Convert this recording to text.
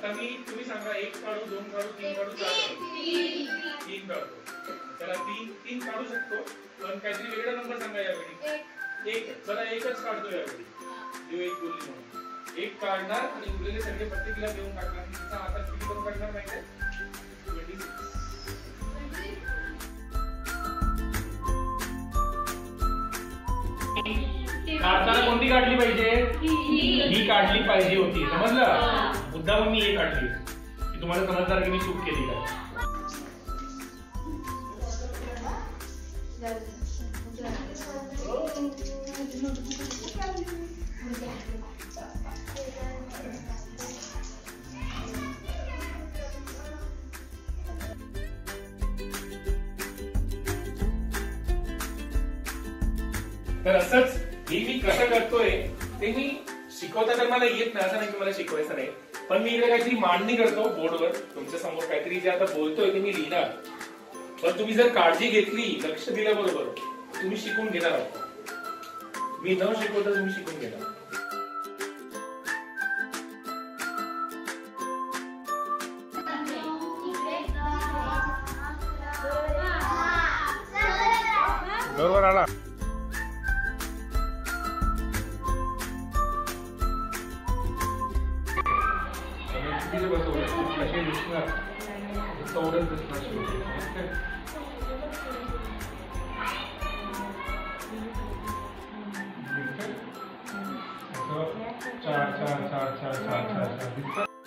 आता मी तुम्ही सांगा एक काढू दोन काढू तीन काढू चार काढू. तीन काढतो चला तीन तीन काढू शकतो पण काहीतरी वेगळा नंबर सांगा यावेळी. एक. चला एकच काढतो यावेळी. एक बोलली म्हणून. एक काढणार आणि उरलेले सगळे प्रत्येकीला देऊन टाकणार. तिचा आता किती करून काढणार माहिती ट्वेंटी काढताना कोणती काढली पाहिजे? ही काढली पाहिजे होती. समजलं? मुद्दाम मी एक आठवी. की तुम्हाला समजणार की मी चूक केली काय तर असंच हे मी कसं करतोय ते मी शिकवता तर मला येत नाही असं नाही की मला शिकवायचं नाही. पण मी इकडे काहीतरी मांडणी करतो बोर्डवर. तुमच्यासमोर काहीतरी जे आता बोलतोय ते मी लिहिणार. पण तुम्ही जर काळजी घेतली लक्ष दिल्याबरोबर तुम्ही शिकून घेणार आहात. मी न शिकवता तुम्ही शिकून घेणार बरोबर आला 빌려봐서 원래 자신의 루틴을 써오랜 듯이 하시고 이렇게 해서 자자자자자자자